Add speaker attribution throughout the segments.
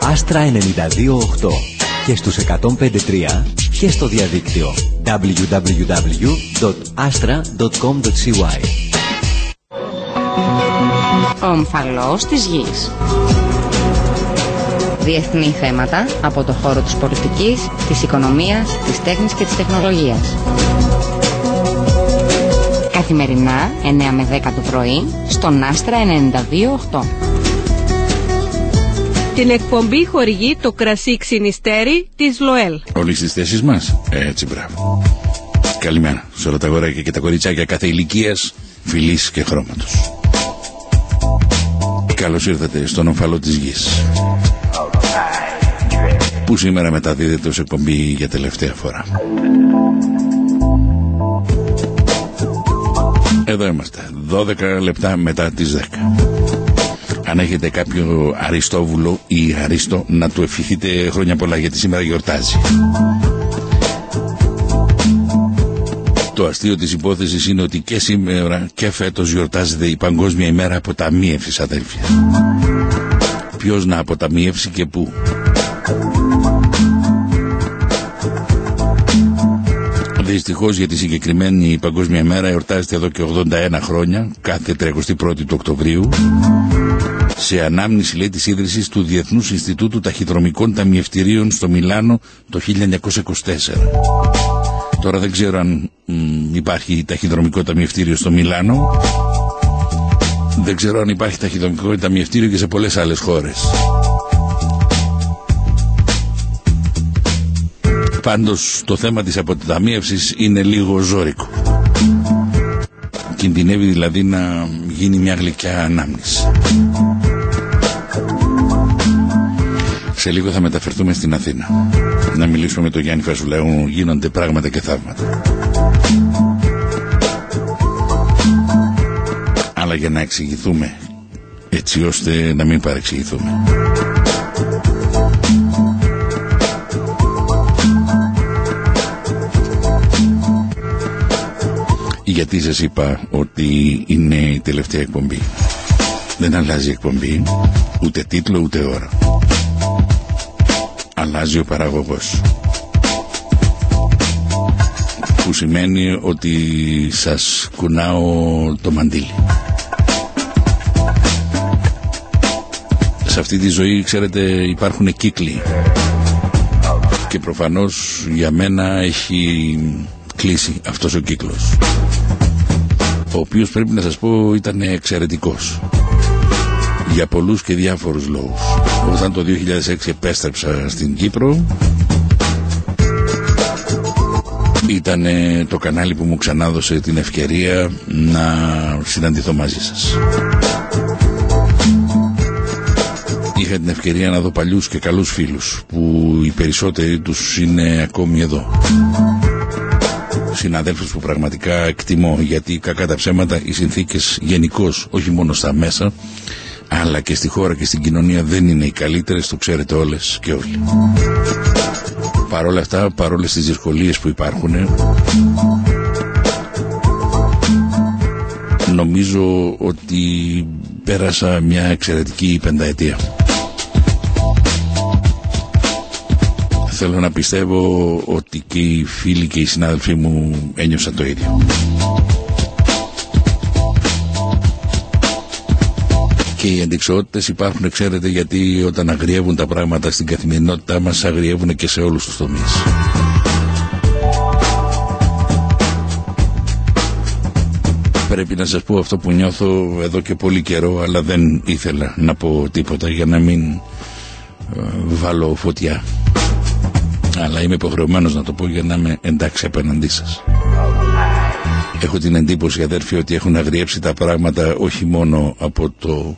Speaker 1: Άστρα 92.8 και στους 105.3 και στο διαδίκτυο www.astra.com.cy
Speaker 2: Ο ομφαλός της γης Διεθνή θέματα από το χώρο της πολιτικής, της οικονομίας, της τέχνης και της τεχνολογίας. Καθημερινά 9 με 10 το πρωί στον Άστρα 92.8.
Speaker 3: Την εκπομπή χορηγεί το κρασί ξυνιστέρι της ΛΟΕΛ.
Speaker 4: Όλοι στις θέσεις μας. Έτσι, μπράβο. Καλημέρα σε όλα τα αγοράκια και τα κοριτσάκια κάθε ηλικίας, φιλής και χρώματος. Καλώς ήρθατε στον ομφαλό της γης. Που σήμερα μεταδίδεται ως εκπομπή για τελευταία φορά. Εδώ είμαστε, 12 λεπτά μετά τις 10. Αν έχετε κάποιο Αριστόβουλο ή Αρίστο να του ευχηθείτε χρόνια πολλά γιατί σήμερα γιορτάζει. Το αστείο της υπόθεσης είναι ότι και σήμερα και φέτος γιορτάζεται η Παγκόσμια ημέρα αποταμίευσης αδέλφια. Ποιος να αποταμιεύσει και πού. Δυστυχώς για τη συγκεκριμένη Παγκόσμια Μέρα εορτάζεται εδώ και 81 χρόνια, κάθε 31η του Οκτωβρίου, σε ανάμνηση λέει της ίδρυσης του Διεθνούς Ινστιτούτου Ταχυδρομικών Ταμιευτηρίων στο Μιλάνο το 1924. Τώρα δεν ξέρω αν μ, υπάρχει ταχυδρομικό ταμιευτήριο στο Μιλάνο. Δεν ξέρω αν υπάρχει ταχυδρομικό ταμιευτήριο και σε πολλές άλλες χώρες. Πάντως το θέμα της αποταμίευσης είναι λίγο ζώρικο. Κινδυνεύει δηλαδή να γίνει μια γλυκιά ανάμνηση. Σε λίγο θα μεταφερθούμε στην Αθήνα. Να μιλήσουμε με τον Γιάννη Φασουλαίου. Γίνονται πράγματα και θαύματα. Αλλά για να εξηγηθούμε έτσι ώστε να μην παρεξηγηθούμε. Γιατί σας είπα ότι είναι η τελευταία εκπομπή. Δεν αλλάζει η εκπομπή, ούτε τίτλο ούτε ώρα. Αλλάζει ο παραγωγός. Που σημαίνει ότι σας κουνάω το μαντίλι. Σε αυτή τη ζωή, ξέρετε, υπάρχουν κύκλοι. Και προφανώς για μένα έχει κλείσει αυτός ο κύκλος ο οποίος πρέπει να σας πω ήταν εξαιρετικός για πολλούς και διάφορους λόγους. Όταν το 2006 επέστρεψα στην Κύπρο. Ήταν το κανάλι που μου ξανάδωσε την ευκαιρία να συναντηθώ μαζί σας. Είχα την ευκαιρία να δω παλιούς και καλούς φίλους που οι περισσότεροι τους είναι ακόμη εδώ. Συναδέλφους που πραγματικά εκτιμώ γιατί κακά τα ψέματα οι συνθήκες γενικώς, όχι μόνο στα μέσα αλλά και στη χώρα και στην κοινωνία δεν είναι οι καλύτερες, το ξέρετε όλες και όλοι. Παρόλα αυτά, παρόλες τις δυσκολίες που υπάρχουν νομίζω ότι πέρασα μια εξαιρετική πενταετία. θέλω να πιστεύω ότι και οι φίλοι και οι συνάδελφοί μου ένιωσαν το ίδιο. Και οι αντικσότητες υπάρχουν, ξέρετε, γιατί όταν αγριεύουν τα πράγματα στην καθημερινότητά μας, αγριεύουν και σε όλους τους τομείς. Πρέπει να σας πω αυτό που νιώθω εδώ και πολύ καιρό, αλλά δεν ήθελα να πω τίποτα για να μην ε, βάλω φωτιά αλλά είμαι υποχρεωμένος να το πω για να είμαι εντάξει απέναντί σας. Έχω την εντύπωση, αδέρφοι, ότι έχουν αγριέψει τα πράγματα όχι μόνο από το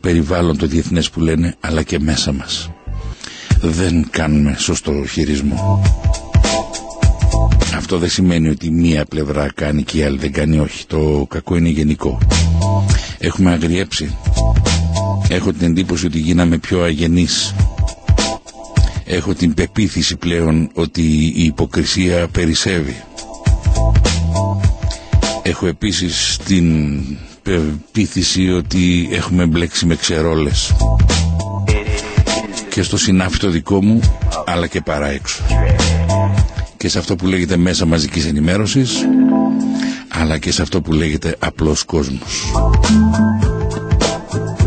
Speaker 4: περιβάλλον το διεθνές που λένε, αλλά και μέσα μας. Δεν κάνουμε σωστό χειρισμό. Αυτό δεν σημαίνει ότι μία πλευρά κάνει και η άλλη δεν κάνει όχι. Το κακό είναι γενικό. Έχουμε αγριέψει. Έχω την εντύπωση ότι γίναμε πιο αγενείς έχω την πεποίθηση πλέον ότι η υποκρισία περισσεύει. Έχω επίσης την πεποίθηση ότι έχουμε μπλέξει με ξερόλες. και στο συνάφι το δικό μου αλλά και παρά έξω και σε αυτό που λέγεται μέσα μαζικής ενημέρωσης αλλά και σε αυτό που λέγεται απλός κόσμος.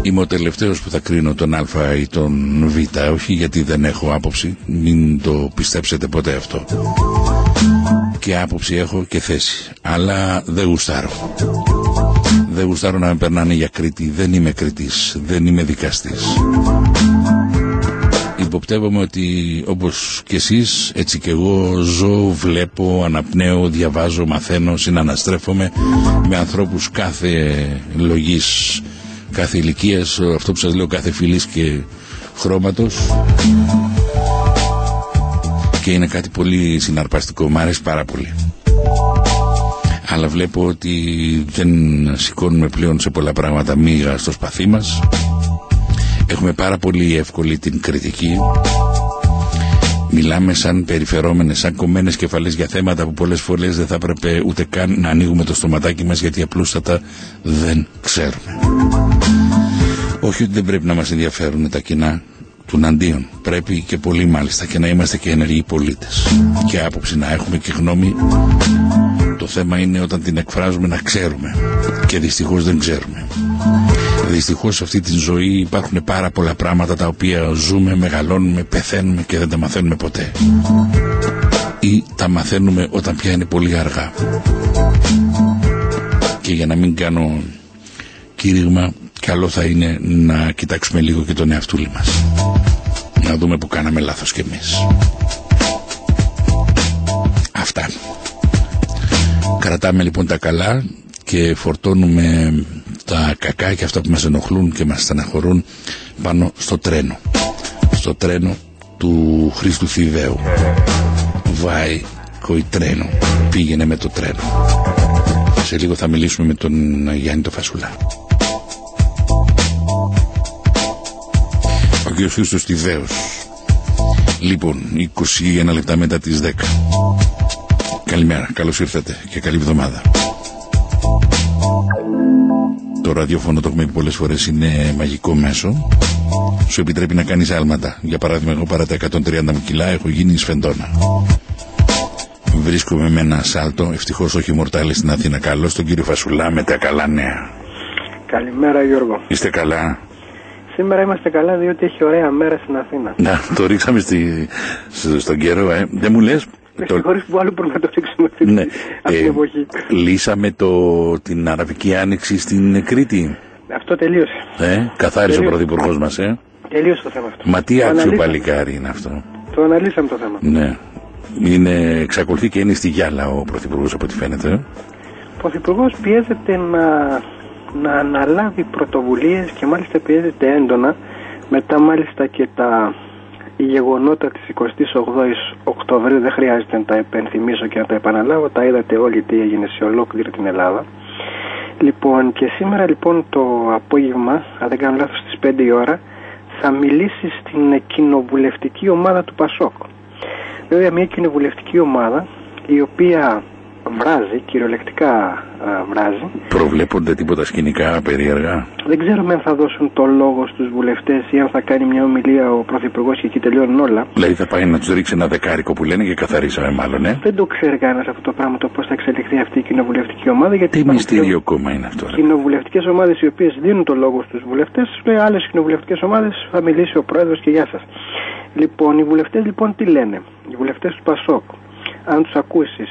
Speaker 4: Είμαι ο τελευταίος που θα κρίνω τον Α ή τον Β, όχι γιατί δεν έχω άποψη, μην το πιστέψετε ποτέ αυτό. Και άποψη έχω και θέση, αλλά δεν γουστάρω. Δεν γουστάρω να με περνάνε για Κρήτη, δεν είμαι Κρήτης, δεν είμαι δικαστής. Υποπτεύομαι ότι όπως και εσείς έτσι και εγώ ζω, βλέπω, αναπνέω, διαβάζω, μαθαίνω, συναναστρέφομαι με ανθρώπους κάθε λογής, κάθε ηλικίας, αυτό που σας λέω κάθε φυλής και χρώματος και είναι κάτι πολύ συναρπαστικό, μου αρέσει πάρα πολύ. Αλλά βλέπω ότι δεν σηκώνουμε πλέον σε πολλά πράγματα μίγα στο σπαθί μας Έχουμε πάρα πολύ εύκολη την κριτική. Μιλάμε σαν περιφερόμενες, σαν κομμένες κεφαλές για θέματα που πολλές φορές δεν θα έπρεπε ούτε καν να ανοίγουμε το στοματάκι μας γιατί απλούστατα δεν ξέρουμε. Όχι ότι δεν πρέπει να μας ενδιαφέρουν τα κοινά του αντίον. Πρέπει και πολύ μάλιστα και να είμαστε και ενεργοί πολίτες. Και άποψη να έχουμε και γνώμη. Το θέμα είναι όταν την εκφράζουμε να ξέρουμε. Και δυστυχώς δεν ξέρουμε. Δυστυχώς σε αυτή τη ζωή υπάρχουν πάρα πολλά πράγματα τα οποία ζούμε, μεγαλώνουμε, πεθαίνουμε και δεν τα μαθαίνουμε ποτέ. Ή τα μαθαίνουμε όταν πια είναι πολύ αργά. Και για να μην κάνω κήρυγμα, καλό θα είναι να κοιτάξουμε λίγο και τον εαυτούλη μας. Να δούμε που κάναμε λάθος κι εμείς. Αυτά. Κρατάμε λοιπόν τα καλά και φορτώνουμε τα κακά και αυτά που μας ενοχλούν και μας στεναχωρούν πάνω στο τρένο. Στο τρένο του Χρήστου Θηδαίου. Βάει τρένο. Πήγαινε με το τρένο. Σε λίγο θα μιλήσουμε με τον Γιάννη το Φασουλά. Κ. Χρήστος Θηδαίος. Λοιπόν, 21 λεπτά μετά τις 10. Καλημέρα, καλώς ήρθατε και καλή εβδομάδα. Το ραδιόφωνο το έχουμε πει πολλές φορές είναι μαγικό μέσο. Σου επιτρέπει να κάνεις άλματα. Για παράδειγμα, εγώ παρά τα 130 μου κιλά έχω γίνει σφεντόνα. Βρίσκομαι με ένα σάλτο, ευτυχώς όχι μορτάλη στην Αθήνα. Καλώς τον κύριο Φασουλά με τα καλά νέα.
Speaker 5: Καλημέρα Γιώργο.
Speaker 4: Είστε καλά;
Speaker 5: Σήμερα είμαστε καλά διότι έχει ωραία μέρα στην Αθήνα.
Speaker 4: Να, το ρίξαμε στη, στον καιρό, ε. Δεν μου λες
Speaker 5: το... που άλλο μπορούμε να το ρίξουμε αυτή,
Speaker 4: ναι.
Speaker 5: αυτή την
Speaker 4: ε,
Speaker 5: εποχή.
Speaker 4: Λύσαμε το, την Αραβική Άνοιξη στην Κρήτη.
Speaker 5: Αυτό τελείωσε.
Speaker 4: Ε, καθάρισε
Speaker 5: Τελείωσε.
Speaker 4: ο Πρωθυπουργός μας, ε.
Speaker 5: Τελείωσε το θέμα αυτό.
Speaker 4: Μα τι
Speaker 5: Το
Speaker 4: άξιο
Speaker 5: αναλύσαμε.
Speaker 4: παλικάρι είναι αυτό.
Speaker 5: Το αναλύσαμε το θέμα.
Speaker 4: Ναι. Είναι, εξακολουθεί και είναι στη γυάλα ο Πρωθυπουργός από ό,τι φαίνεται. ε.
Speaker 5: Ο Πρωθυπουργός πιέζεται να, να αναλάβει πρωτοβουλίες και μάλιστα πιέζεται έντονα μετά μάλιστα και τα γεγονότα της 28ης Οκτωβρίου δεν χρειάζεται να τα επενθυμίσω και να τα επαναλάβω τα είδατε όλοι τι έγινε σε ολόκληρη την Ελλάδα. Λοιπόν και σήμερα λοιπόν το απόγευμα αν δεν κάνω λάθος στις 5 η ώρα θα μιλήσει στην κοινοβουλευτική ομάδα του Πασόκ. Βέβαια μια κοινοβουλευτική ομάδα η οποία βράζει, κυριολεκτικά α, βράζει
Speaker 4: Προβλέπονται τίποτα σκηνικά περίεργα;
Speaker 5: δεν ξέρουμε αν θα δώσουν το λόγο στους βουλευτές ή αν θα κάνει μια ομιλία ο Πρωθυπουργός και εκεί τελειώνουν όλα.
Speaker 4: Δηλαδή θα πάει να τους ρίξει ένα δεκάρικο που λένε και καθαρίσαμε μάλλον, ε.
Speaker 5: Δεν το ξέρει κανένας αυτό το πράγμα το πώς θα εξελιχθεί αυτή η κοινοβουλευτική ομάδα. Γιατί
Speaker 4: Τι
Speaker 5: υπάρχουν
Speaker 4: μυστήριο κόμμα είναι αυτό, ρε.
Speaker 5: κοινοβουλευτικές ομάδες οι οποίες δίνουν το λόγο στους βουλευτές, λέει άλλες κοινοβουλευτικές ομάδες θα μιλήσει ο πρόεδρος και γεια σας. Λοιπόν, οι βουλευτές λοιπόν τι λένε, οι βουλευτές του Πασόκ, αν τους ακούσεις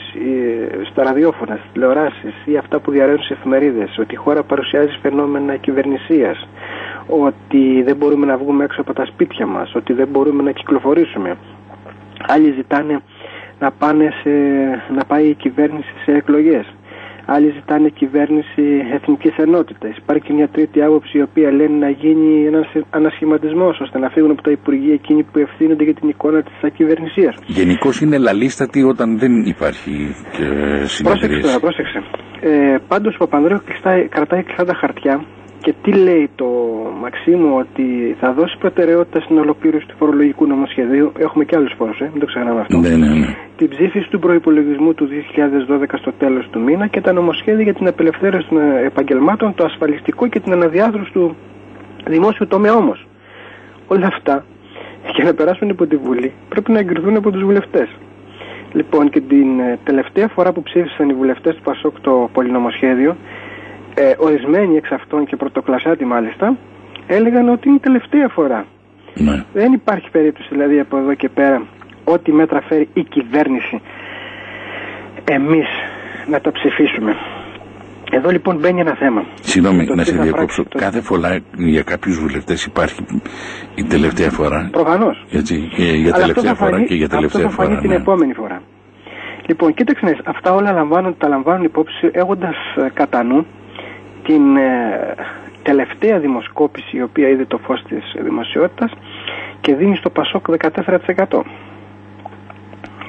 Speaker 5: στα ραδιόφωνα, στις τηλεοράσεις ή αυτά που διαρρέουν στις εφημερίδες, ότι η χώρα παρουσιάζει φαινόμενα κυβερνησίας, ότι δεν μπορούμε να βγούμε έξω από τα σπίτια μας, ότι δεν μπορούμε να κυκλοφορήσουμε. Άλλοι ζητάνε να, πάνε σε, να πάει η κυβέρνηση σε εκλογές. Άλλοι ζητάνε κυβέρνηση εθνικής ενότητας. Υπάρχει και μια τρίτη άποψη η οποία λένε να γίνει ένας ανασχηματισμός ώστε να φύγουν από τα υπουργεία εκείνοι που ευθύνονται για την εικόνα της ακυβερνησίας.
Speaker 4: Γενικώς είναι λαλίστατη όταν δεν υπάρχει και
Speaker 5: Πρόσεξε
Speaker 4: συνεδρίαση.
Speaker 5: τώρα, πρόσεξε. Ε, Πάντως ο Παπανδρέου κλειστά- κρατάει κλειστά τα χαρτιά και τι λέει το Μαξίμου ότι θα δώσει προτεραιότητα στην ολοκλήρωση του φορολογικού νομοσχεδίου. Έχουμε και άλλους φόρου, ε, μην το ξεχνάμε αυτό.
Speaker 4: Ναι, ναι, ναι.
Speaker 5: την ψήφιση του προπολογισμού του 2012 στο τέλος του μήνα και τα νομοσχέδια για την απελευθέρωση των επαγγελμάτων, το ασφαλιστικό και την αναδιάθρωση του δημόσιου τομέα όμως. Όλα αυτά για να περάσουν από τη Βουλή πρέπει να εγκριθούν από τους βουλευτές. Λοιπόν και την ε, τελευταία φορά που ψήφισαν οι βουλευτές του ΠΑΣΟΚ το πολυνομοσχέδιο ε, ορισμένοι εξ αυτών και πρωτοκλασσάτη μάλιστα έλεγαν ότι είναι η τελευταία φορά.
Speaker 4: Ναι.
Speaker 5: Δεν υπάρχει περίπτωση δηλαδή από εδώ και πέρα ό,τι μέτρα φέρει η κυβέρνηση εμείς να τα ψηφίσουμε. Εδώ λοιπόν μπαίνει ένα θέμα.
Speaker 4: Συγγνώμη,
Speaker 5: Το
Speaker 4: να
Speaker 5: τι
Speaker 4: σε
Speaker 5: θα
Speaker 4: διακόψω.
Speaker 5: πράξει το-
Speaker 4: Κάθε φορά για κάποιους βουλευτές υπάρχει η τελευταία φορά.
Speaker 5: Προφανώς.
Speaker 4: Έτσι, και για
Speaker 5: Αλλά αυτό
Speaker 4: τελευταία
Speaker 5: θα
Speaker 4: φορά
Speaker 5: φανεί,
Speaker 4: και για
Speaker 5: αυτό
Speaker 4: τελευταία
Speaker 5: θα φανεί
Speaker 4: φορά.
Speaker 5: την
Speaker 4: ναι.
Speaker 5: επόμενη φορά. Λοιπόν, κοίταξε να δεις, αυτά όλα λαμβάνουν, τα λαμβάνουν υπόψη έχοντας ε, κατά νου την ε, τελευταία δημοσκόπηση η οποία είδε το φως της δημοσιότητας και δίνει στο Πασόκ 14%.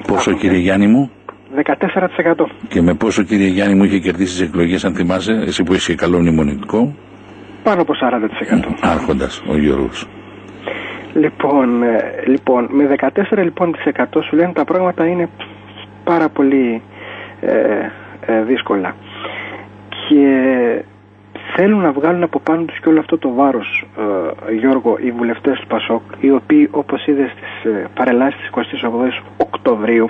Speaker 4: Πόσο κύριε Γιάννη μου;
Speaker 5: 14%.
Speaker 4: και με πόσο κύριε Γιάννη μου είχε κερδίσει τις εκλογές, αν θυμάσαι, εσύ που είσαι καλό μνημονικό,
Speaker 5: Πάνω από 40%.
Speaker 4: άρχοντας ο Γιώργος.
Speaker 5: Λοιπόν, ε, λοιπόν, με 14% λοιπόν της 100 σου λένε τα πράγματα είναι πάρα πολύ ε, ε, δύσκολα. Και θέλουν να βγάλουν από πάνω τους και όλο αυτό το βάρος, ε, Γιώργο, οι βουλευτές του ΠΑΣΟΚ, οι οποίοι όπως είδες στις ε, παρελάσεις της 28 Οκτωβρίου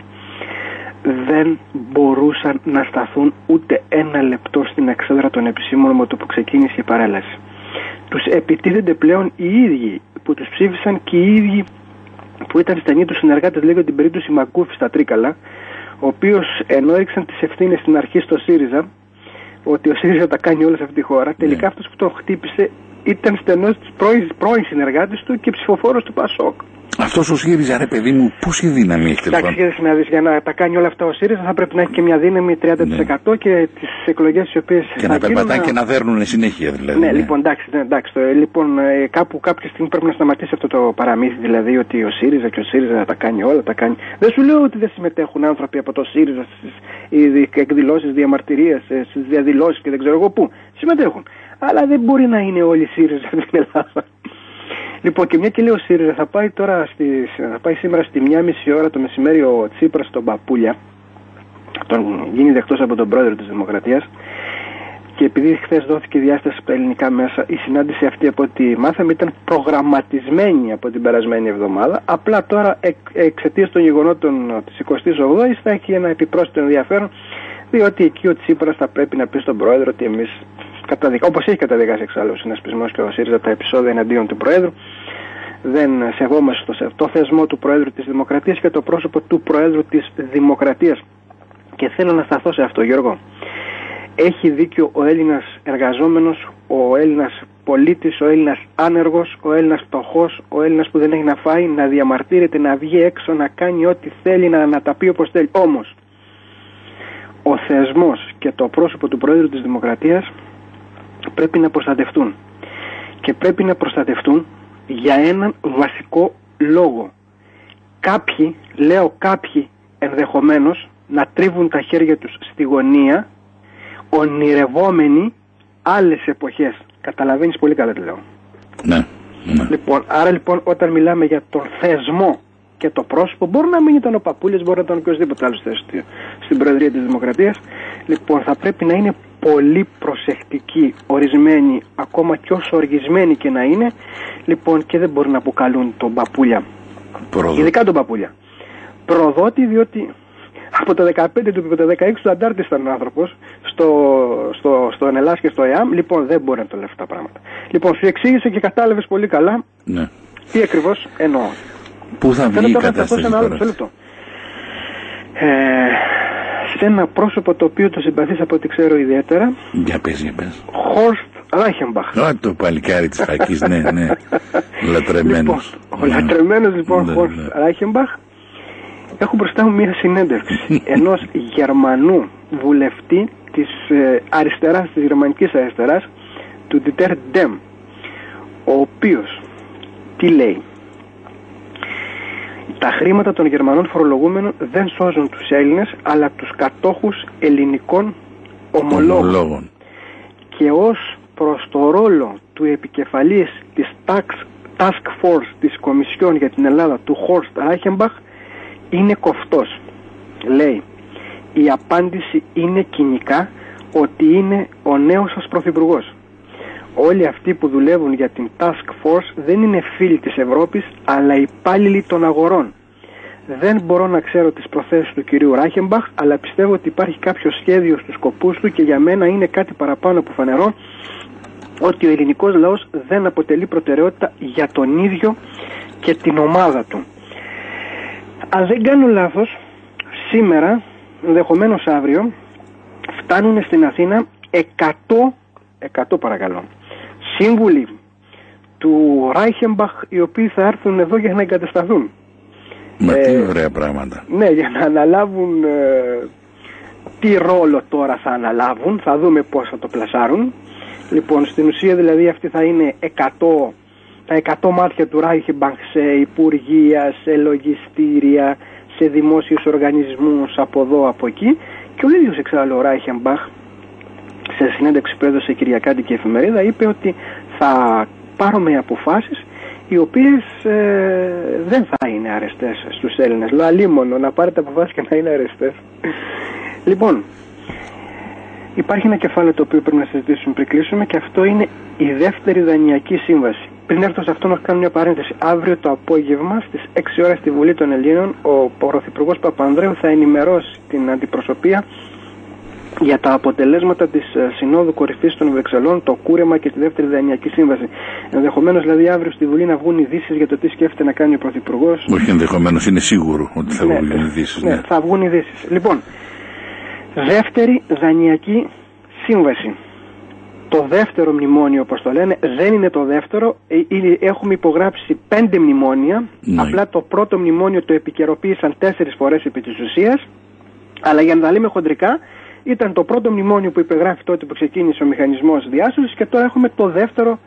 Speaker 5: δεν μπορούσαν να σταθούν ούτε ένα λεπτό στην εξέδρα των επισήμων με το που ξεκίνησε η παρέλαση. Τους επιτίθενται πλέον οι ίδιοι που τους ψήφισαν και οι ίδιοι που ήταν στενοί τους συνεργάτες λίγο την περίπτωση Μαγκούφη στα Τρίκαλα ο οποίος ενώ έριξαν τις ευθύνες στην αρχή στο ΣΥΡΙΖΑ ότι ο ΣΥΡΙΖΑ τα κάνει όλα σε αυτή τη χώρα τελικά αυτός που τον χτύπησε ήταν στενός της πρώην, πρώην συνεργάτης του και ψηφοφόρος του ΠΑΣΟΚ.
Speaker 4: Αυτός ο ΣΥΡΙΖΑ, ρε παιδί μου, πόση δύναμη έχει τέλο
Speaker 5: Εντάξει,
Speaker 4: πάντων.
Speaker 5: κύριε συνάδελφε, για να τα κάνει όλα αυτά ο ΣΥΡΙΖΑ θα πρέπει να έχει και μια δύναμη 30% και τις εκλογές οι οποίες.
Speaker 4: Ναι. Και να περπατάνε και να δέρνουν συνέχεια δηλαδή.
Speaker 5: Ναι, λοιπόν, εντάξει, ναι, εντάξει το, λοιπόν, ε, κάπου κάποια στιγμή πρέπει να σταματήσει αυτό το παραμύθι, δηλαδή ότι ο ΣΥΡΙΖΑ και ο ΣΥΡΙΖΑ τα κάνει όλα, τα κάνει. Δεν σου λέω ότι δεν συμμετέχουν άνθρωποι από το ΣΥΡΙΖΑ στις εκδηλώσεις, διαμαρτυρίε, στις διαδηλώσεις και δεν ξέρω εγώ πού. Συμμετέχουν. Αλλά δεν μπορεί να είναι όλοι ΣΥΡΙΖΑ στην Ελλάδα. Λοιπόν, και μια και λέει ο ΣΥΡΙΖΑ θα πάει τώρα στη, θα πάει σήμερα στη μία μισή ώρα το μεσημέρι ο Τσίπρας στον Παπούλια. Τον γίνει δεκτός από τον πρόεδρο της Δημοκρατίας. Και επειδή χθες δόθηκε διάσταση στα ελληνικά μέσα, η συνάντηση αυτή από ό,τι μάθαμε ήταν προγραμματισμένη από την περασμένη εβδομάδα. Απλά τώρα εκ, εξαιτίας των γεγονότων της 28η θα έχει ένα επιπρόσθετο ενδιαφέρον, διότι εκεί ο Τσίπρας θα πρέπει να πει στον πρόεδρο ότι εμείς καταδικα... όπως έχει καταδικάσει εξάλλου ο συνασπισμός και ο ΣΥΡΙΖΑ τα επεισόδια εναντίον του Προέδρου δεν σεβόμαστε το, το θεσμό του Προέδρου της Δημοκρατίας και το πρόσωπο του Προέδρου της Δημοκρατίας. Και θέλω να σταθώ σε αυτό Γιώργο. Έχει δίκιο ο Έλληνας εργαζόμενος ο Έλληνας πολίτης, ο Έλληνας άνεργος ο Έλληνας φτωχός, ο Έλληνας που δεν έχει να φάει να διαμαρτύρεται, να βγει έξω να κάνει ό,τι θέλει, να, να τα πει όπως θέλει. Όμως ο θεσμός και το πρόσωπο του Προέδρου της Δημοκρατίας πρέπει να προστατευτούν. Και πρέπει να προστατευτούν για έναν βασικό λόγο. Κάποιοι, λέω κάποιοι ενδεχομένως, να τρίβουν τα χέρια τους στη γωνία, ονειρευόμενοι άλλες εποχές. Καταλαβαίνεις πολύ καλά τι λέω.
Speaker 4: Ναι, ναι.
Speaker 5: Λοιπόν, άρα λοιπόν όταν μιλάμε για τον θεσμό και το πρόσωπο, μπορεί να μην ήταν ο Παπούλης, μπορεί να ήταν οποιοδήποτε άλλος στη, στην Προεδρία της Δημοκρατίας. Λοιπόν, θα πρέπει να είναι πολύ προσεκτικοί, ορισμένοι, ακόμα και όσο οργισμένοι και να είναι, λοιπόν και δεν μπορεί να αποκαλούν τον Παπούλια.
Speaker 4: Προδο...
Speaker 5: Ειδικά τον Παπούλια. Προδότη διότι από το 15 του και το 16 του Αντάρτη ήταν ο άνθρωπος στο, στο, στο ΕΝΕΛΑΣ και στο ΕΑΜ. Λοιπόν, δεν μπορεί να το λέει αυτά τα πράγματα. Λοιπόν, σου εξήγησε και κατάλαβες πολύ καλά
Speaker 4: Ναι.
Speaker 5: τι ακριβώς εννοώ.
Speaker 4: Πού θα βγει
Speaker 5: Θέλω
Speaker 4: η
Speaker 5: τώρα να σταθώ σε
Speaker 4: κατάσταση
Speaker 5: ένα άλλο
Speaker 4: τώρα;
Speaker 5: μισό λεπτό. Ε, σε ένα πρόσωπο το οποίο το συμπαθείς από ό,τι ξέρω ιδιαίτερα,
Speaker 4: Για πες, για πες.
Speaker 5: Horst Reichenbach.
Speaker 4: Α, το παλικάρι της φακής, ναι, ναι.
Speaker 5: Λοιπόν,
Speaker 4: Λατρεμένος.
Speaker 5: ο λατρεμένος λοιπόν
Speaker 4: Ναι,
Speaker 5: Horst
Speaker 4: ναι.
Speaker 5: Reichenbach έχω μπροστά μου μια συνέντευξη ενός Γερμανού βουλευτή της ε, αριστεράς, της γερμανικής αριστεράς του Dieter Dem ο οποίος τι λέει; Τα χρήματα των Γερμανών φορολογούμενων δεν σώζουν τους Έλληνες αλλά τους κατόχους ελληνικών ομολόγων
Speaker 4: Ομολόγων.
Speaker 5: και ως προς το ρόλο του επικεφαλής της Tax, Task Force της Κομισιόν για την Ελλάδα του Horst Reichenbach είναι κοφτός. Λέει, η απάντηση είναι κοινικά ότι είναι ο νέος σας πρωθυπουργός. Όλοι αυτοί που δουλεύουν για την Task Force δεν είναι φίλοι της Ευρώπης αλλά υπάλληλοι των αγορών. Δεν μπορώ να ξέρω τις προθέσεις του κυρίου Ράχεμπαχ αλλά πιστεύω ότι υπάρχει κάποιο σχέδιο στους σκοπούς του και για μένα είναι κάτι παραπάνω από φανερό ότι ο ελληνικός λαός δεν αποτελεί προτεραιότητα για τον ίδιο και την ομάδα του. Αν δεν κάνω λάθος, σήμερα, ενδεχομένως αύριο, φτάνουν στην Αθήνα 100, 100 παρακαλώ, σύμβουλοι του Ράιχεμπαχ οι οποίοι θα έρθουν εδώ για να εγκατασταθούν.
Speaker 4: Μα τι
Speaker 5: Ε,
Speaker 4: ωραία πράγματα.
Speaker 5: Ναι, για να αναλάβουν ε, τι ρόλο τώρα θα αναλάβουν, θα δούμε πώς θα το πλασάρουν. Λοιπόν, στην ουσία δηλαδή αυτή θα είναι 100, τα 100 μάτια του Ράιχεμπαχ σε υπουργεία, σε λογιστήρια, σε δημόσιους οργανισμούς από εδώ, από εκεί. Και ο ίδιος εξάλλου ο Ράιχεμπαχ σε συνέντευξη που έδωσε Κυριακάτικη εφημερίδα είπε ότι θα πάρουμε αποφάσεις οι οποίες ε, δεν θα είναι αρεστές στους Έλληνες. Λέω αλίμονο να πάρετε αποφάσεις και να είναι αρεστές. λοιπόν, υπάρχει ένα κεφάλαιο το οποίο πρέπει να συζητήσουμε πριν κλείσουμε και αυτό είναι η δεύτερη δανειακή σύμβαση. Πριν έρθω σε αυτό να κάνω μια παρένθεση. Αύριο το απόγευμα στις 6 ώρα στη Βουλή των Ελλήνων ο Πρωθυπουργός Παπανδρέου θα ενημερώσει την αντιπροσωπεία για τα αποτελέσματα της Συνόδου Κορυφής των Βρυξελών, το κούρεμα και τη δεύτερη Δανειακή Σύμβαση. Ενδεχομένως δηλαδή αύριο στη Βουλή να βγουν ειδήσεις για το τι σκέφτεται να κάνει ο Πρωθυπουργός.
Speaker 4: Όχι ενδεχομένως, είναι σίγουρο ότι θα
Speaker 5: Ναι,
Speaker 4: βγουν ειδήσεις.
Speaker 5: ναι, θα βγουν ειδήσεις. Λοιπόν, δεύτερη Δανειακή Σύμβαση. Το δεύτερο μνημόνιο, όπως το λένε, δεν είναι το δεύτερο. Ε, είναι- Έχουμε υπογράψει πέντε μνημόνια.
Speaker 4: Ναι.
Speaker 5: Απλά το πρώτο μνημόνιο το επικαιροποίησαν τέσσερις φορές επί της ουσίας. Αλλά για να τα λέμε χοντρικά, ήταν το πρώτο μνημόνιο που υπεγράφει τότε που ξεκίνησε ο μηχανισμός διάσωσης και τώρα έχουμε το δεύτερο.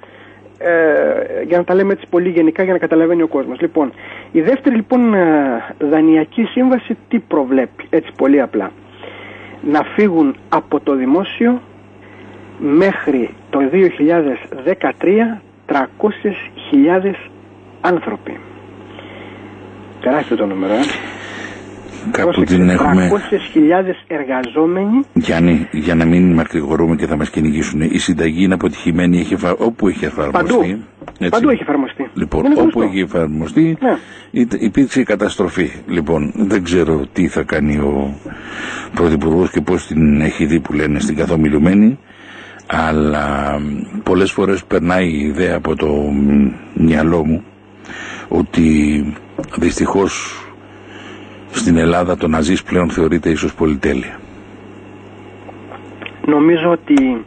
Speaker 5: Ε, για να τα λέμε έτσι πολύ γενικά για να καταλαβαίνει ο κόσμος. Λοιπόν, η δεύτερη λοιπόν ε, δανειακή σύμβαση τι προβλέπει, έτσι πολύ απλά. Να φύγουν από το δημόσιο μέχρι το 2013 300.000 άνθρωποι. Τεράστιο το νούμερο, ε.
Speaker 4: Κάπου
Speaker 5: Πρόσεξε,
Speaker 4: την έχουμε.
Speaker 5: 300.000 εργαζόμενοι
Speaker 4: Γιάννη, για να μην μακρηγορούμε και θα μας κυνηγήσουν, η συνταγή είναι αποτυχημένη έχει εφα... όπου έχει εφαρμοστεί.
Speaker 5: παντού.
Speaker 4: έτσι.
Speaker 5: Παντού έχει εφαρμοστεί.
Speaker 4: Λοιπόν,
Speaker 5: Είναι
Speaker 4: όπου
Speaker 5: γνωστό.
Speaker 4: έχει εφαρμοστεί
Speaker 5: Ναι.
Speaker 4: είτε- υπήρξε καταστροφή. Λοιπόν, δεν ξέρω τι θα κάνει ο Πρωθυπουργός και πώς την έχει δει που λένε στην καθομιλουμένη, αλλά πολλές φορές περνάει η ιδέα από το μ, μυαλό μου ότι δυστυχώς στην Ελλάδα το να ζεις πλέον θεωρείται ίσως πολυτέλεια.
Speaker 5: Νομίζω ότι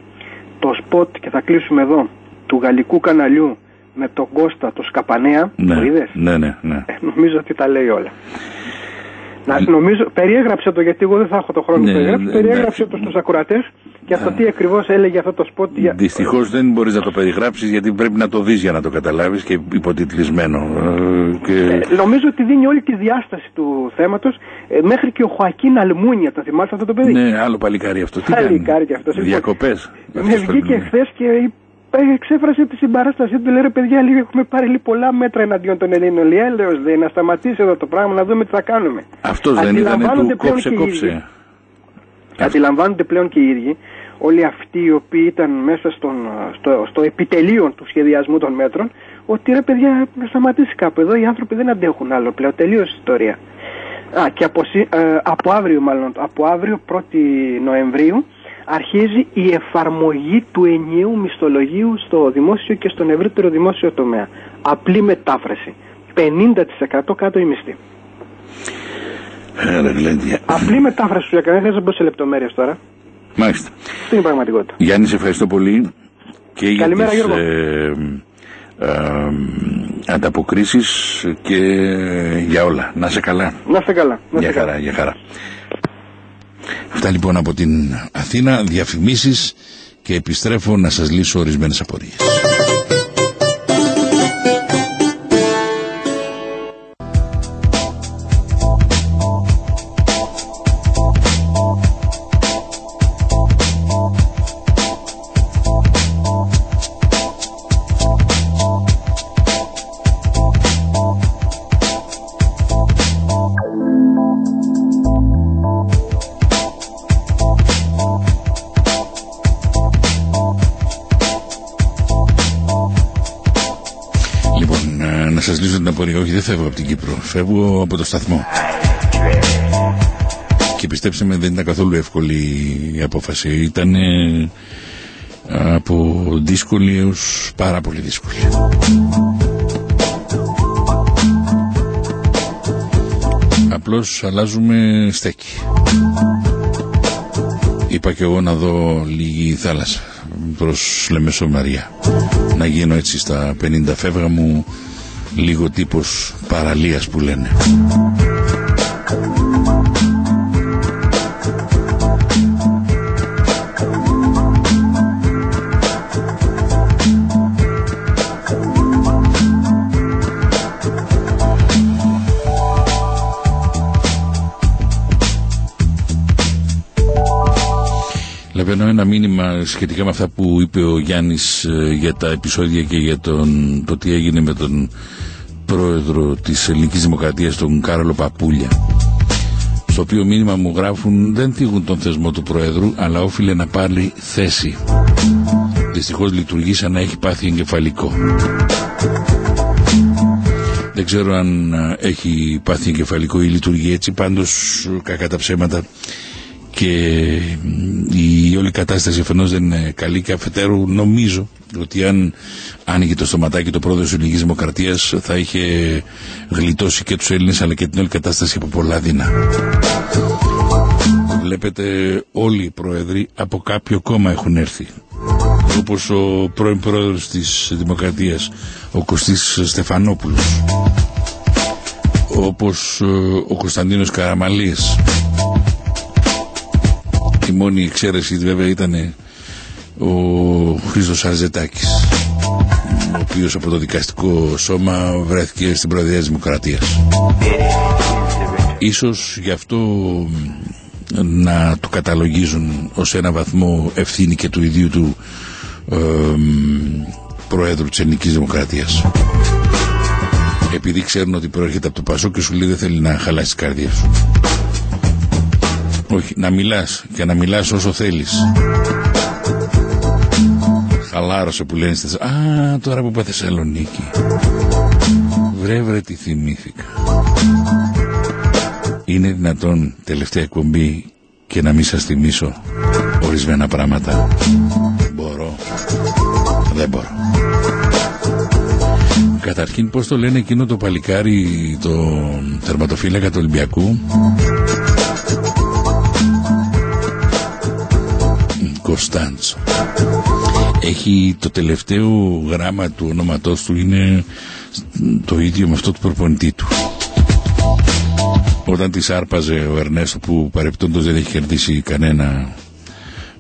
Speaker 5: το σποτ και θα κλείσουμε εδώ του γαλλικού καναλιού με τον Κώστα το Σκαπανέα,
Speaker 4: Ναι,
Speaker 5: το είδες;
Speaker 4: ναι, ναι, ναι.
Speaker 5: Ε, νομίζω ότι τα λέει όλα. Να, νομίζω, περιέγραψε το γιατί εγώ δεν θα έχω το χρόνο
Speaker 4: Ναι,
Speaker 5: να περιέγραψω.
Speaker 4: ναι,
Speaker 5: Περιέγραψε
Speaker 4: εντάξει.
Speaker 5: το στους ακροατές και αυτό τι ακριβώς έλεγε αυτό το σποτ. Για...
Speaker 4: Δυστυχώς δεν μπορείς να το περιγράψεις γιατί πρέπει να το δεις για να το καταλάβεις και υποτιτλισμένο. Ε, και...
Speaker 5: Ε, νομίζω ότι δίνει όλη τη διάσταση του θέματος ε, μέχρι και ο Χωακίν Αλμούνια, το θυμάστε αυτό το παιδί;
Speaker 4: Ναι, άλλο παλικάρι αυτό. Τι
Speaker 5: Παλικάρι
Speaker 4: κάνει.
Speaker 5: κι αυτός.
Speaker 4: Διακοπές.
Speaker 5: Ναι,
Speaker 4: Αυτές πρέπει
Speaker 5: βγήκε
Speaker 4: να είναι.
Speaker 5: χθες και είπε- εξέφρασε τη συμπαράστασή του. Λέει ρε παιδιά, λέει, έχουμε πάρει λέει, πολλά μέτρα εναντίον των Ελλήνων. Λέει, έλεος, λέει, να σταματήσει εδώ το πράγμα, να δούμε τι θα κάνουμε.
Speaker 4: Αυτός δεν ήταν
Speaker 5: Αντιλαμβάνονται
Speaker 4: του
Speaker 5: πλέον
Speaker 4: κόψε
Speaker 5: και οι ίδιοι.
Speaker 4: κόψε.
Speaker 5: Αντιλαμβάνονται πλέον και οι ίδιοι, όλοι αυτοί οι οποίοι ήταν μέσα στον, στο, στο επιτελείο του σχεδιασμού των μέτρων, ότι ρε παιδιά, να σταματήσει κάπου εδώ. Οι άνθρωποι δεν αντέχουν άλλο πλέον. Τελείωσε η ιστορία. Α, και από, σή- ε, από αύριο μάλλον, από αύριο 1η Νοεμβρίου αρχίζει η εφαρμογή του ενιαίου μισθολογίου στο δημόσιο και στον ευρύτερο δημόσιο τομέα. Απλή μετάφραση. 50% κάτω η μισθή.
Speaker 4: Ε, ρε, γλέντια.
Speaker 5: Απλή μετάφραση σου έκανε, δεν θα μπω σε λεπτομέρειες τώρα;
Speaker 4: Μάλιστα.
Speaker 5: Αυτό είναι η πραγματικότητα.
Speaker 4: Γιάννη, σε ευχαριστώ πολύ και για
Speaker 5: Καλημέρα,
Speaker 4: τις
Speaker 5: Γιώργο.
Speaker 4: ε, ε, ανταποκρίσεις και για όλα. Να σε καλά.
Speaker 5: Να είστε καλά. Να
Speaker 4: Για
Speaker 5: είστε καλά.
Speaker 4: χαρά, για χαρά. Αυτά λοιπόν από την Αθήνα, διαφημίσεις και επιστρέφω να σας λύσω ορισμένες απορίες. Φεύγω από την Κύπρο. Φεύγω από το σταθμό. Και πιστέψτε με, δεν ήταν καθόλου εύκολη η απόφαση. Ήταν από δύσκολη έως πάρα πολύ δύσκολη. Απλώς αλλάζουμε στέκη. Είπα και εγώ να δω λίγη θάλασσα προς Λεμεσό Μαρία. Να γίνω έτσι στα 50 φεύγα μου λίγο τύπος παραλίας που λένε. Ένα μήνυμα σχετικά με αυτά που είπε ο Γιάννης ε, για τα επεισόδια και για τον, το τι έγινε με τον πρόεδρο της ελληνικής δημοκρατίας τον Κάρολο Παπούλια. Στο οποίο μήνυμα μου γράφουν δεν τίγουν τον θεσμό του πρόεδρου αλλά όφιλε να πάρει θέση. Δυστυχώς λειτουργεί σαν να έχει πάθει εγκεφαλικό. Δεν ξέρω αν ε, έχει πάθει εγκεφαλικό ή λειτουργεί έτσι πάντως κακά τα ψέματα και η όλη κατάσταση αφενός δεν είναι καλή και αφετέρου νομίζω ότι αν άνοιγε το στοματάκι το πρόεδρος της Ελληνικής Δημοκρατίας θα είχε γλιτώσει και τους Έλληνες αλλά και την όλη κατάσταση από πολλά δεινά. Βλέπετε όλοι οι πρόεδροι από κάποιο κόμμα έχουν έρθει. Όπως ο πρώην πρόεδρος της Δημοκρατίας ο Κωστής Στεφανόπουλος. Όπως ε, ο Κωνσταντίνος Καραμαλής η μόνη εξαίρεση βέβαια ήταν ο Χρήστος Αρζετάκης ο οποίος από το δικαστικό σώμα βρέθηκε στην Προεδρία της Δημοκρατίας. Ίσως γι' αυτό να το καταλογίζουν ως ένα βαθμό ευθύνη και του ιδίου του ε, Προέδρου της Ελληνικής Δημοκρατίας. Επειδή ξέρουν ότι προέρχεται από το Πασό και σου λέει δεν θέλει να χαλάσει την καρδία σου. Όχι, να μιλάς και να μιλάς όσο θέλεις. Χαλάρωσε που λένε στις... Α, τώρα που είπα Θεσσαλονίκη. Βρε βρε τι θυμήθηκα. Είναι δυνατόν τελευταία εκπομπή και να μην σας θυμίσω ορισμένα πράγματα. Μπορώ. Δεν μπορώ. Καταρχήν πώς το λένε εκείνο το παλικάρι το θερματοφύλακα του Ολυμπιακού; Κωνσταντσο. Έχει το τελευταίο γράμμα του ονόματός του είναι το ίδιο με αυτό του προπονητή του. Όταν της άρπαζε ο Ερνέστο που παρεπτόντως δεν έχει κερδίσει κανένα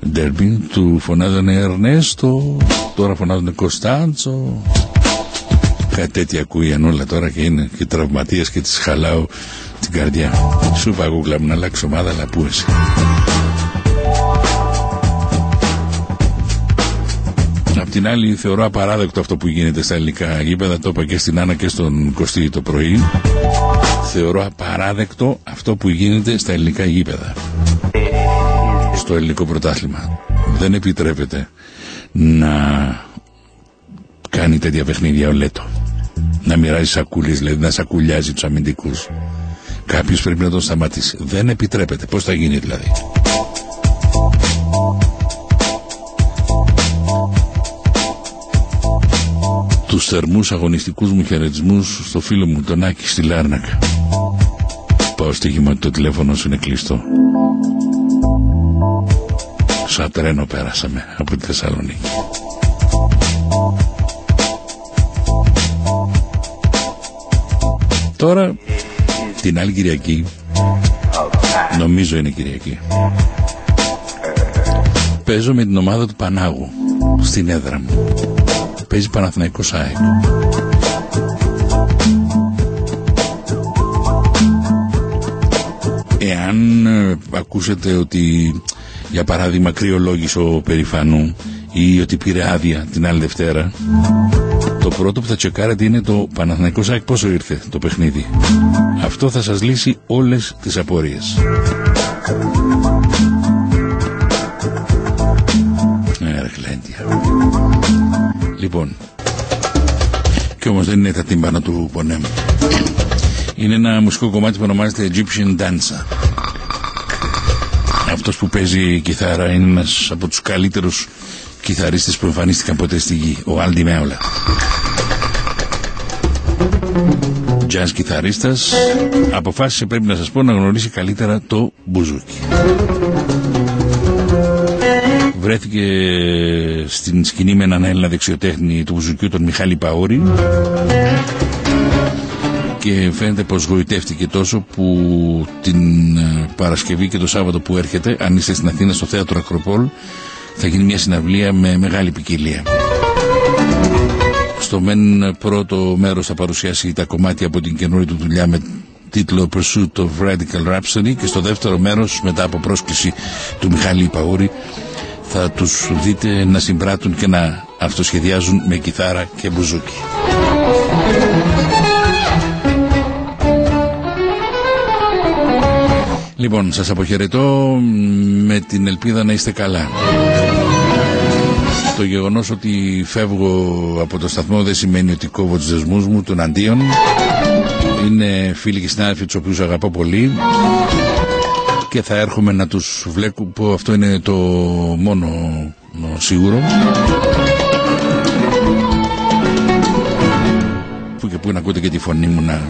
Speaker 4: ντέρμπι, του φωνάζανε Ερνέστο, τώρα φωνάζανε Κωνσταντσο. Κάτι τέτοια ακούει όλα τώρα και είναι και τραυματίες και τις χαλάω την καρδιά. Σου είπα γούγκλα μου να αλλάξω ομάδα, αλλά πού εσύ. Την άλλη θεωρώ απαράδεκτο αυτό που γίνεται στα ελληνικά γήπεδα, το είπα και στην Άννα και στον Κωστή το πρωί. Θεωρώ απαράδεκτο αυτό που γίνεται στα ελληνικά γήπεδα. Στο ελληνικό πρωτάθλημα. Δεν επιτρέπεται να κάνει τέτοια παιχνίδια ο Λέτο. Να μοιράζει σακούλες, δηλαδή να σακουλιάζει τους αμυντικούς. Κάποιος πρέπει να τον σταματήσει. Δεν επιτρέπεται. Πώς θα γίνει δηλαδή. Θερμούς αγωνιστικούς μου χαιρετισμούς στο φίλο μου τον Άκη στη Λάρνακα. Πάω στη το τηλέφωνο σου είναι κλειστό. Σαν τρένο πέρασαμε από τη Θεσσαλονίκη. Τώρα την άλλη Κυριακή νομίζω είναι Κυριακή παίζω με την ομάδα του Πανάγου στην έδρα μου παίζει Παναθηναϊκός ΑΕΚ. Εάν ε, ακούσετε ότι για παράδειγμα κρυολόγησε ο Περιφανού ή ότι πήρε άδεια την άλλη Δευτέρα το πρώτο που θα τσεκάρετε είναι το Παναθηναϊκός ΑΕΚ πόσο ήρθε το παιχνίδι. Αυτό θα σας λύσει όλες τις απορίες. Λοιπόν, Και όμως δεν είναι τα τύμπανα του πολέμου. Είναι ένα μουσικό κομμάτι που ονομάζεται Egyptian Dancer. Αυτός που παίζει κιθάρα είναι ένας από τους καλύτερους κιθαρίστες που εμφανίστηκαν ποτέ στη γη, ο Αλ Ντι Μέολα. Jazz κιθαρίστας αποφάσισε πρέπει να σας πω να γνωρίσει καλύτερα το μπουζούκι. Βρέθηκε στην σκηνή με έναν Έλληνα δεξιοτέχνη του μπουζουκιού τον Μιχάλη Παόρη και φαίνεται πως γοητεύτηκε τόσο που την ε, Παρασκευή και το Σάββατο που έρχεται αν είστε στην Αθήνα στο Θέατρο Ακροπόλ θα γίνει μια συναυλία με μεγάλη ποικιλία. Στο μεν πρώτο μέρος θα παρουσιάσει τα κομμάτια από την καινούργια του δουλειά με τίτλο Pursuit of Radical Rhapsody και στο δεύτερο μέρος μετά από πρόσκληση του Μιχάλη Παούρη θα τους δείτε να συμπράττουν και να αυτοσχεδιάζουν με κιθάρα και μπουζούκι. Λοιπόν, σας αποχαιρετώ με την ελπίδα να είστε καλά. Το γεγονός ότι φεύγω από το σταθμό δεν σημαίνει ότι κόβω τους δεσμούς μου των αντίον. Είναι φίλοι και συνάδελφοι τους οποίους αγαπώ πολύ και θα έρχομαι να τους βλέπω, αυτό είναι το μόνο σίγουρο. Που και που να ακούτε και τη φωνή μου να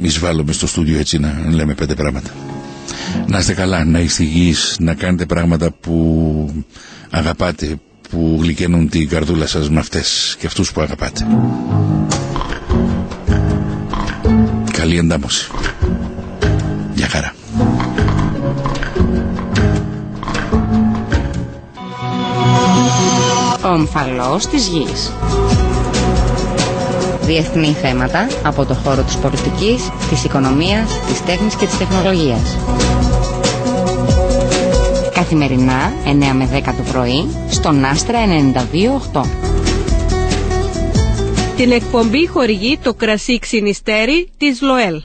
Speaker 4: εισβάλλομαι στο στούντιο έτσι να λέμε πέντε πράγματα. Να είστε καλά, να είστε υγιείς, να κάνετε πράγματα που αγαπάτε, που γλυκαίνουν την καρδούλα σας με αυτές και αυτούς που αγαπάτε. Καλή εντάμωση. Γεια χαρά.
Speaker 2: Ομφαλός της γης. Διεθνή θέματα από το χώρο της πολιτικής, της οικονομίας, της τέχνης και της τεχνολογίας. Καθημερινά 9 με 10 το πρωί στον Άστρα 92.8.
Speaker 3: Την εκπομπή χορηγεί το κρασί ξυνιστέρι της ΛΟΕΛ.